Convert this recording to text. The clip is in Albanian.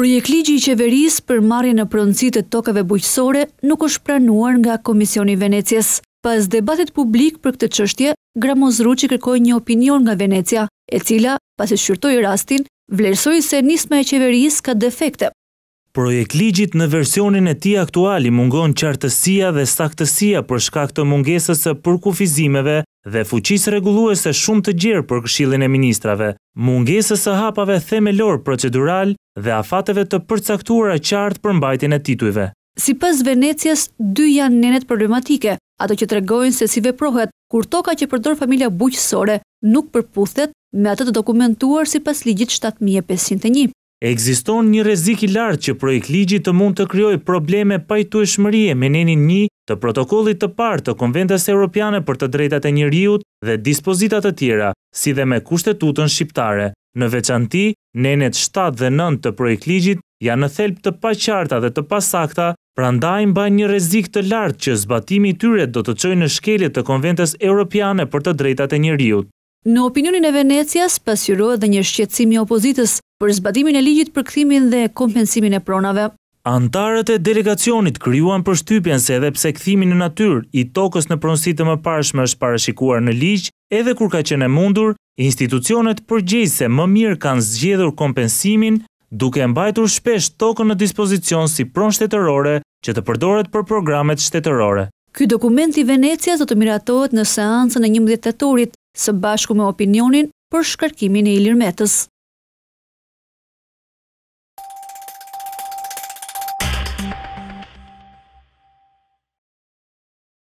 Projektligji i Qeverisë për marrjen në pronësi të tokave bujqësore nuk është pranuar nga Komisioni i Venecias. Pas debatit publik për këtë çështje, Gramoz Ruçi kërkoi një opinion nga Venecia, e cila, pasi shqyrtoi rastin, vlerësoi se nisma e Qeverisë ka defekte. Projektligjit në versionin e tij aktual i mungon qartësia dhe saktësia për shkak të mungesës së përkufizimeve dhe fuqisë rregulluese shumë të gjerë për Këshillin e Ministrave, mungesës së hapave themelorë proceduralë dhe afateve të përcaktuara qartë për mbajtjen e titujve. Sipas Venecias, dy janë nenet problematike, ato që tregojnë se si veprohet kur toka që përdor familja bujqësore nuk përputhet me atë të dokumentuar sipas ligjit shtatë mijë e pesëqind e një. Ekziston një rrezik i lartë që projektligji të mund të krijojë probleme pajtueshmërie me nenin një të Protokollit të Parë të Konventës Europiane për të Drejtat e Njeriut dhe dispozita të tjera, si dhe me Kushtetutën shqiptare. Në veçanti, nenet shtatë dhe nëntë të projektligjit janë në thelb të paqarta dhe të pasakta, prandaj mbajnë një rrezik të lartë që zbatimi i tyre do të çojë në shkelje të Konventës Europiane për të Drejtat e Njeriut. Në opinionin e Venecias, pasqyrohet dhe një shqetësim i opozitës për zbatimin e ligjit për kthimin dhe kompensimin e pronave. Anëtarët e delegacionit krijuan përshtypjen se edhe pse kthimi në natyrë i tokës në pronësi të mëparshme është parashikuar në ligj, edhe kur ka qenë e mundur, institucionet përgjegjëse më mirë kanë zgjedhur kompensimin, duke e mbajtur shpesh tokën në dispozicion si pronë shtetërore që të përdoret për programet shtetërore. Ky dokument i Venecias do të miratohet në seancën e njëmbëdhjetë tetorit, së bashku me opinionin për shkarkimin e Ilir Metës.